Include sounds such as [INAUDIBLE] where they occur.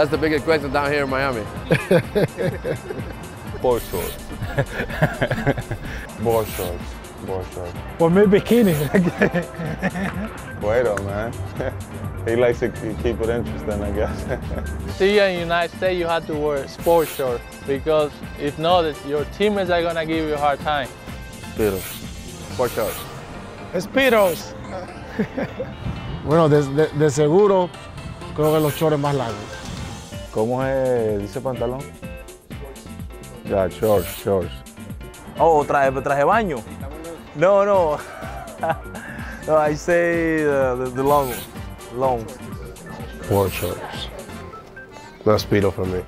That's the biggest question down here in Miami. [LAUGHS] Board shorts. [LAUGHS] Board shorts. Board shorts. For me, bikini. [LAUGHS] Guido, man. he likes to keep it interesting, I guess. See, in the United States, you have to wear sports shorts because if not, your teammates are gonna give you a hard time. Speedos. Sport shorts. Speedos. Bueno, de, de- de seguro, creo que los chores más largos. ¿Cómo es? ¿Dice pantalón? Ya, shorts, shorts. Oh, traje, traje baño. No, no. [LAUGHS] no, I say the, the, the long, long. Sport shorts. No Speedo for me.